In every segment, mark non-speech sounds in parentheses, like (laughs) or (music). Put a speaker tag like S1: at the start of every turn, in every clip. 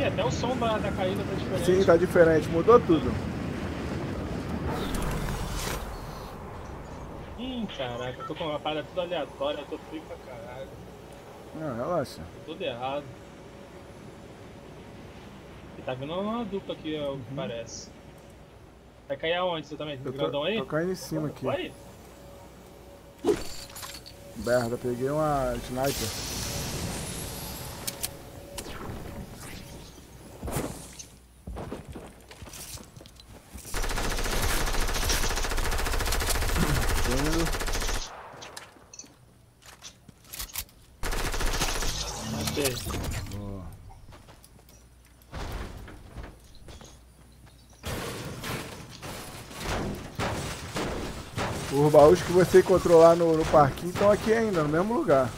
S1: Ih, até o som da, da caída tá diferente.
S2: Sim, tá diferente, mudou tudo.
S1: Ih, caraca, eu tô com uma parada tudo aleatória, eu tô frio pra caralho.
S2: Não, relaxa.
S1: Tô tudo errado. E tá vindo uma dupla aqui, é o que parece. Vai cair aonde? No
S2: Eu tô,
S1: grandão aí?
S2: tô caindo em cima aqui.
S1: Vai?
S2: Merda, peguei uma sniper. Tô indo.
S1: Matei.
S2: Boa. Os baús que você encontrou lá no, no parquinho estão aqui ainda, no mesmo lugar.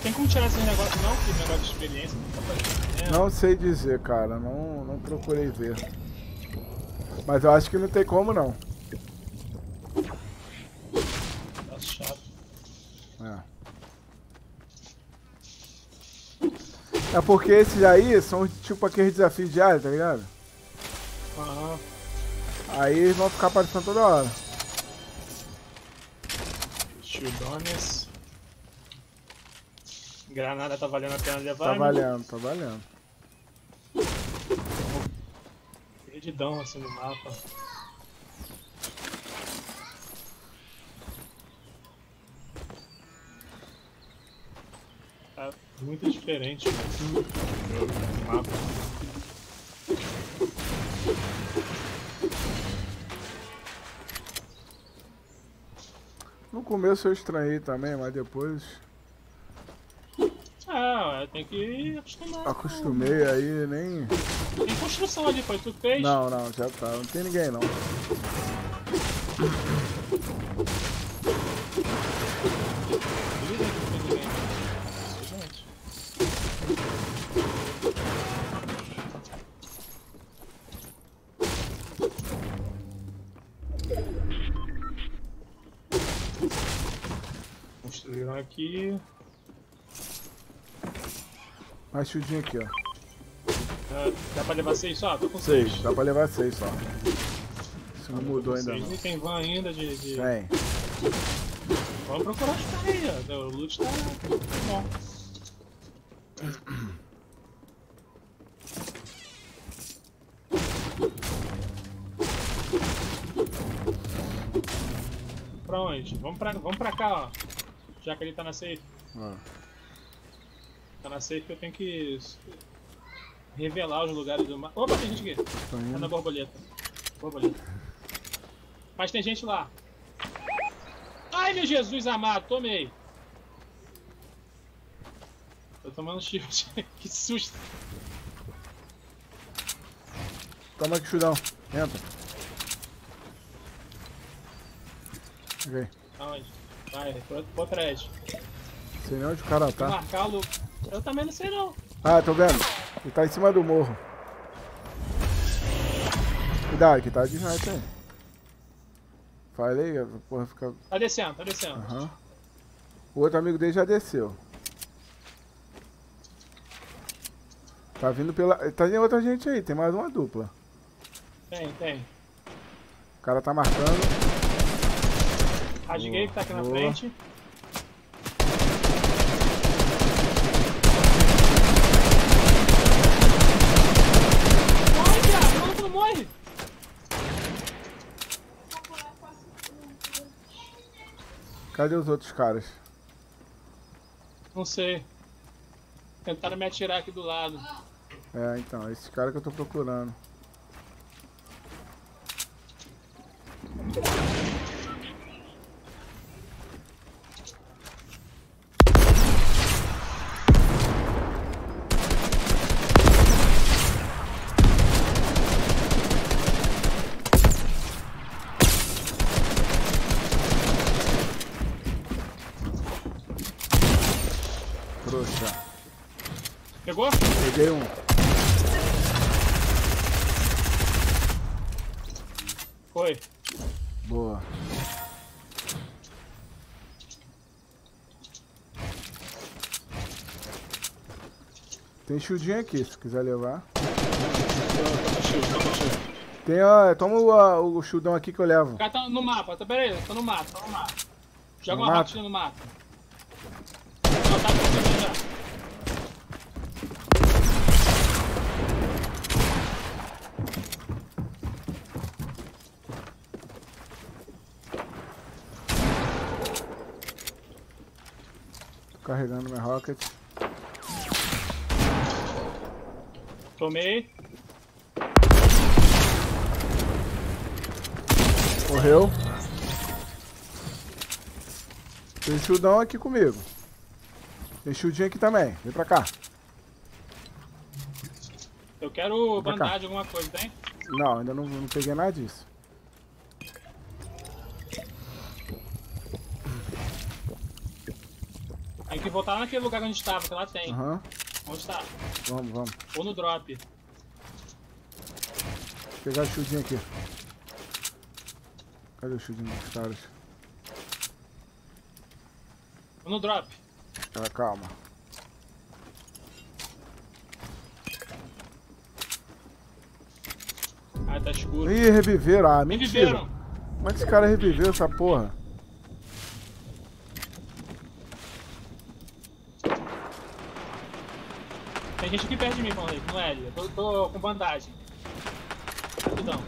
S1: Tem como tirar esse negócio não? Que negócio de experiência não tá fazendo.
S2: Não sei dizer, cara. Não, não procurei ver. Mas eu acho que não tem como não.
S1: Tá chato.
S2: É. É porque esses aí são tipo aqueles desafios diários, tá ligado?
S1: Aham.
S2: Aí eles vão ficar aparecendo toda hora.
S1: Shieldones. Granada tá valendo a pena levar.
S2: Tá
S1: né?
S2: valendo, tá valendo.
S1: Perdidão assim no mapa. Tá muito diferente o mapa.
S2: No começo eu estranhei também, mas depois
S1: Ah, tem que acostumar.
S2: acostumei aí nem.
S1: Tem construção ali, foi tu que fez?
S2: Não, não, já tá. Não tem ninguém não.
S1: Construíram aqui.
S2: Mais chudinho aqui, ó.
S1: Ah, dá pra levar seis só? Tô com
S2: Seis,
S1: seis.
S2: dá pra levar seis só. Isso não mudou ainda
S1: Seis
S2: não.
S1: tem van ainda de. de...
S2: Tem.
S1: Vamos procurar os caras aí, ó. O loot tá tá bom. Pra onde? Vamos pra, vamos pra cá, ó. Já que ele tá na safe.
S2: Ó.
S1: Tá na safe eu tenho que revelar os lugares do mapa. Opa, tem gente aqui. Tá na borboleta. Borboleta. Mas tem gente lá. Ai, meu Jesus amado, tomei. Tô tomando shield. (laughs) que susto.
S2: Toma aqui, chudão. Entra. Vem.
S1: Aonde? Vai, pro, pro trás.
S2: Sei nem onde o cara
S1: Vou
S2: tá.
S1: marcar o... Eu também não sei não.
S2: Ah, tô vendo. Ele tá em cima do morro. Cuidado, que tá de sniper aí. Falei, a porra fica.
S1: Tá descendo, tá descendo.
S2: Aham. O outro amigo dele já desceu. Tá vindo pela. Tá em outra gente aí, tem mais uma dupla.
S1: Tem, tem.
S2: O cara tá marcando.
S1: Rasguei que tá aqui na
S2: Boa.
S1: frente. Morre, viado! O maluco não morre!
S2: Cadê os outros caras?
S1: Não sei. Tentaram me atirar aqui do lado.
S2: É, então, esse cara que eu tô procurando. Peguei um.
S1: Foi.
S2: Boa. Tem shieldinho aqui, se quiser levar. Tem, ó, toma o, ó, o shieldão aqui que eu levo.
S1: O cara tá no mapa, tá beleza, tá no mapa, tá no mapa. Joga
S2: no
S1: uma
S2: mapa?
S1: ratinha no mapa. Não, tá
S2: carregando minha rocket.
S1: Tomei.
S2: Morreu. Tem shieldão aqui comigo. Tem shieldinho aqui também. Vem pra cá.
S1: Eu quero
S2: cá.
S1: bandagem, alguma coisa, tem?
S2: Não, ainda não, não peguei nada disso.
S1: Que voltar lá naquele lugar que a gente tava, que lá tem.
S2: Aham.
S1: Onde tá?
S2: Vamos, vamos.
S1: Ou no drop.
S2: Vou pegar o shieldinho aqui. Cadê o shieldinho dos caras?
S1: Ou no drop.
S2: Ah, calma.
S1: Ah, tá escuro.
S2: Ih, reviveram. Ah,
S1: Me
S2: mentira.
S1: viveram.
S2: Como é que esse cara reviveu essa porra?
S1: Gente aqui perto de mim, falando no L. Eu tô, tô com bandagem. Rapidão.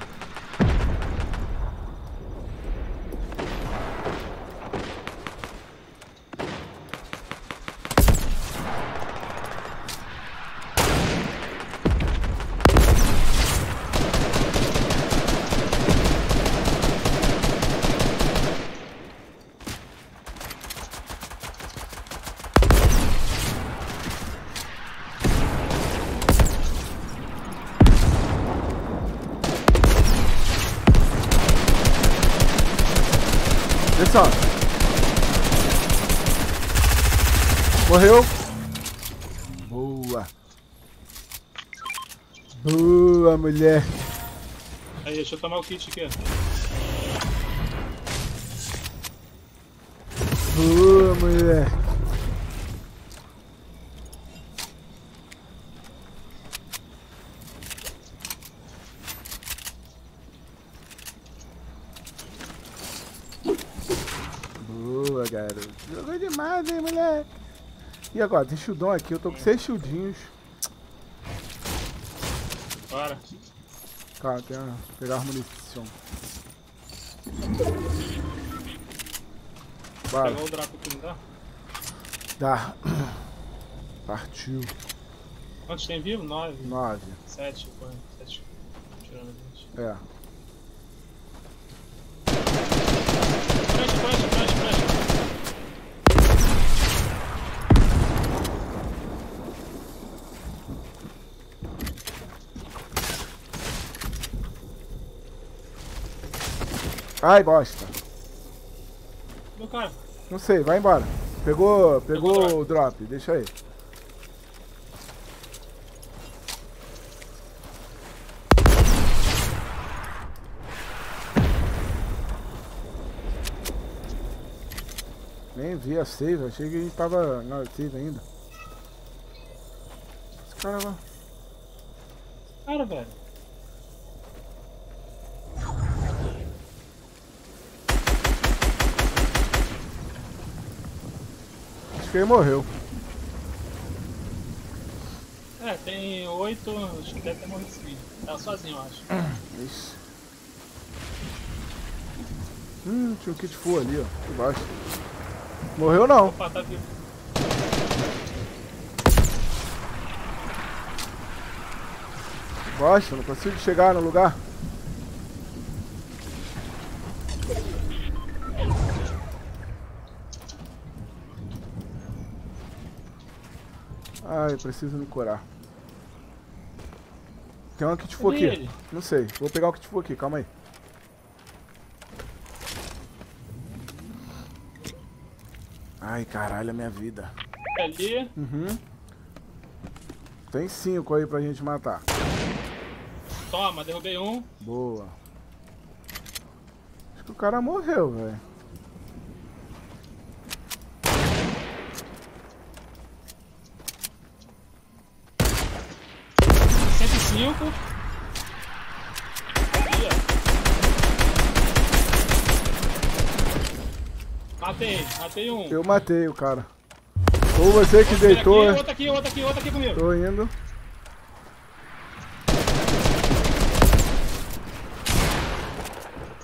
S2: Vê só. Morreu. Boa. Boa, mulher.
S1: Aí, deixa eu tomar o kit aqui.
S2: Boa, mulher. E agora, tem shieldão aqui. Eu tô com seis shieldinhos.
S1: Bora.
S2: Cara, tem a... pegar a munição. Bora.
S1: Pegou o drop aqui, não dá?
S2: Dá. (clears throat) Partiu.
S1: Quantos tem vivo? Nove.
S2: Nove.
S1: Sete. Pô, sete. Tirando a gente.
S2: É.
S1: Flecha, flecha,
S2: Ai, bosta.
S1: Meu cara.
S2: Não sei, vai embora. Pegou, pegou
S1: Pegou
S2: o drop, deixa aí. Nem vi a save, achei que a gente tava na save ainda. Esse cara lá.
S1: Cara, velho.
S2: Acho que ele morreu.
S1: É, tem oito. Acho que deve ter morrido sim. Tá sozinho, eu acho.
S2: Isso. Hum, tinha um kit full ali, ó. Por baixo. Morreu não.
S1: Opa, tá vivo.
S2: Bosta, não consigo chegar no lugar. Ai, preciso me curar. Tem um kit full aqui.
S1: ele?
S2: Não sei. Vou pegar o kit full aqui, calma aí. Ai, caralho, a minha vida.
S1: Ali.
S2: Uhum. Tem cinco aí pra gente matar.
S1: Toma, derrubei um.
S2: Boa. Outro cara morreu, velho.
S1: Cento e cinco. Aqui, ó. Matei, matei um.
S2: Eu matei o cara. Ou você que
S1: Outro
S2: deitou.
S1: Aqui, outro aqui, outro aqui, outro aqui comigo.
S2: Tô indo.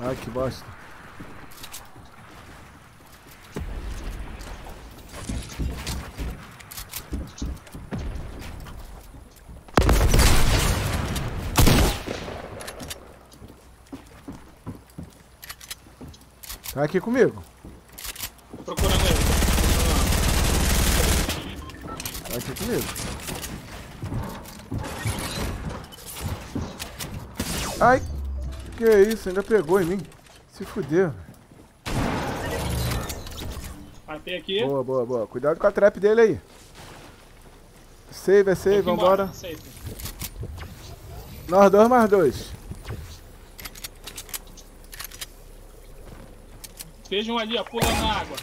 S2: Ai, que bosta. Tá aqui comigo.
S1: Tô procurando ele.
S2: Tá aqui comigo. Ai, que é isso? Ainda pegou em mim. Se fuder.
S1: Matei aqui.
S2: Boa, boa, boa. Cuidado com a trap dele aí. Save, é save, vambora.
S1: Safe.
S2: Nós dois mais dois.
S1: Veja um ali, ó, pulando na água.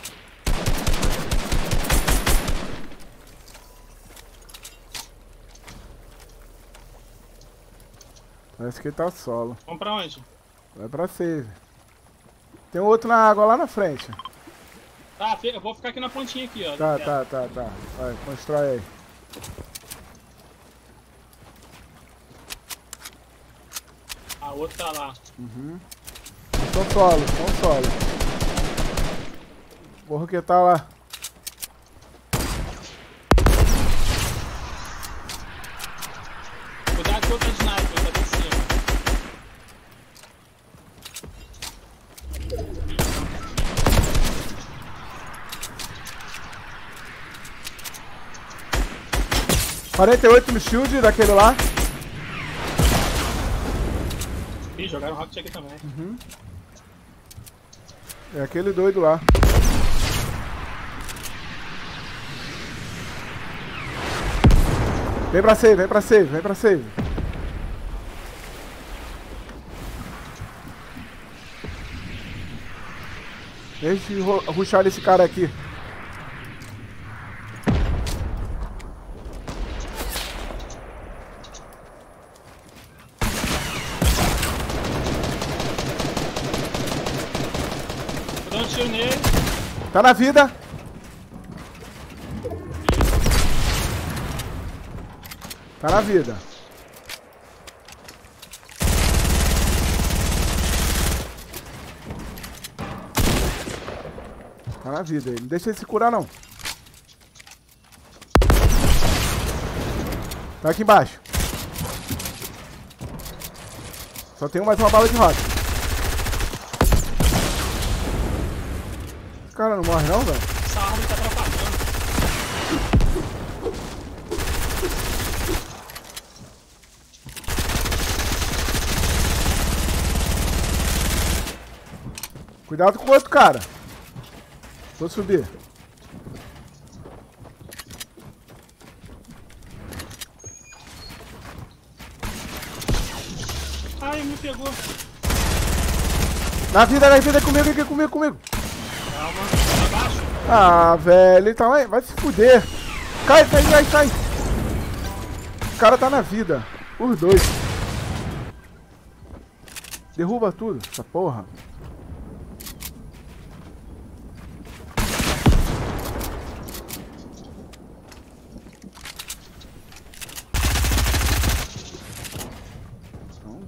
S2: Parece que ele tá solo.
S1: Vamos pra onde?
S2: Vai pra save. Tem outro na água lá na frente.
S1: Tá, eu vou ficar aqui na pontinha aqui, ó.
S2: Tá, tá, tá, tá. Vai, constrói aí.
S1: Ah, o outro tá lá.
S2: São solo, são Morro que tá lá.
S1: Cuidado com outra sniper, tá aqui em cima.
S2: Quarenta e oito no shield daquele lá.
S1: Ih, jogaram rocket aqui também.
S2: É aquele doido lá. Vem pra save, vem pra save, vem pra save. Deixa eu ru- ruxar esse cara aqui. Tá na vida. Tá na vida. Tá na vida ele. Não deixa ele se curar não. Tá aqui embaixo. Só tenho mais uma bala de roda. Esse cara não morre não, velho?
S1: Essa árvore tá atrapalhando.
S2: Cuidado com o outro cara. Vou subir.
S1: Ai, me pegou.
S2: Na vida, na vida, comigo, aqui, comigo, comigo.
S1: Calma. Tá abaixo?
S2: Ah, velho, então vai, vai se fuder. Cai, cai, cai, cai. O cara tá na vida. Os dois. Derruba tudo, essa porra. Então.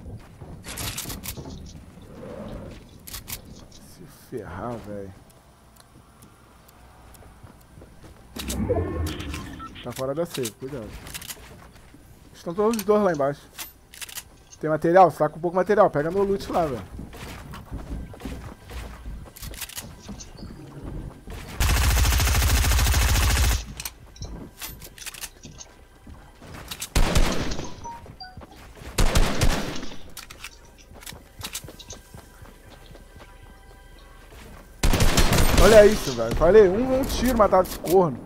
S2: Se ferrar, velho. Tá fora da safe, cuidado. Estão todos os dois lá embaixo. Tem material? Saca um pouco de material. Pega meu loot lá, velho. Olha isso, velho. Falei, um, um tiro matava esse corno.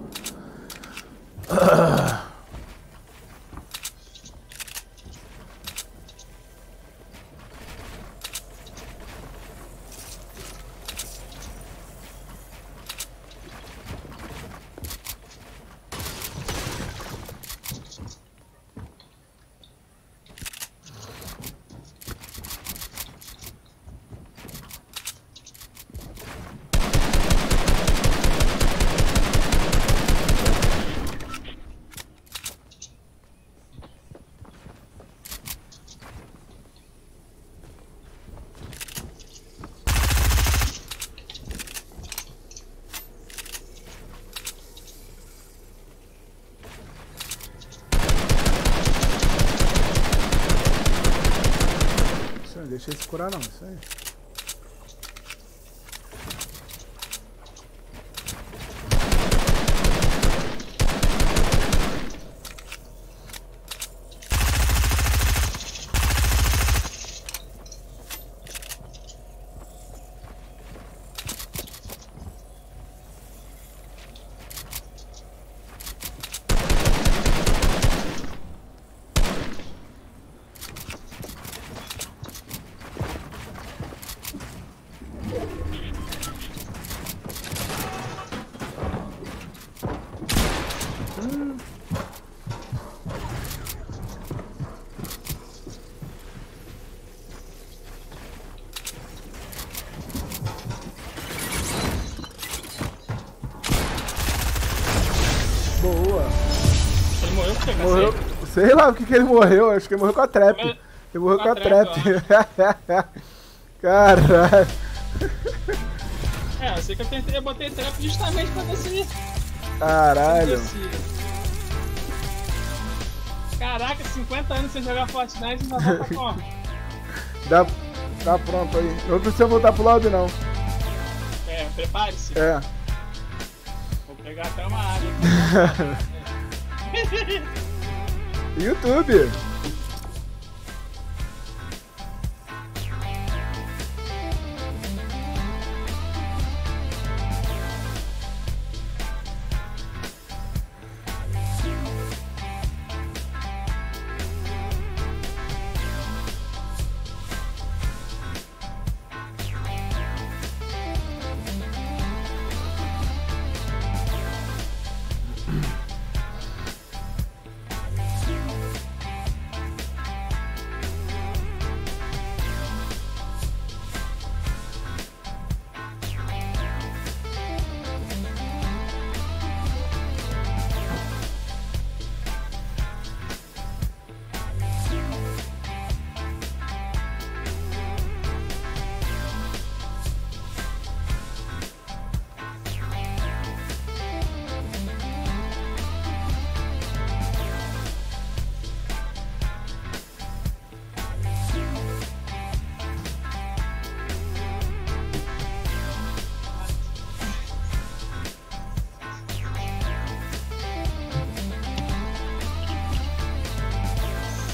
S2: Sei se aí. Boa.
S1: Ele morreu com o
S2: Morreu. Sei lá o que que ele morreu, acho que ele morreu com a trap.
S1: Ele
S2: morreu
S1: com a
S2: trap. (laughs) Caralho.
S1: É, eu sei que eu, tentei, eu botei trap justamente pra se.
S2: Caralho.
S1: se- Caraca, 50 anos sem jogar Fortnite ainda pra como? (laughs)
S2: Dá, tá pronto aí. Não precisa voltar pro lobby não.
S1: É, prepare-se.
S2: É.
S1: Vou pegar até uma área aqui. (laughs) (laughs)
S2: YouTube.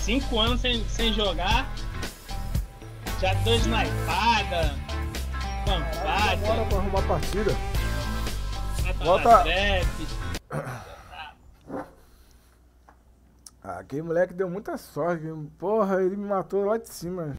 S1: Cinco anos sem, sem jogar. Já deu snipada.
S2: Bora
S1: Pampada.
S2: pra arrumar partida. Volta. Ah, aquele moleque deu muita sorte. Porra, ele me matou lá de cima.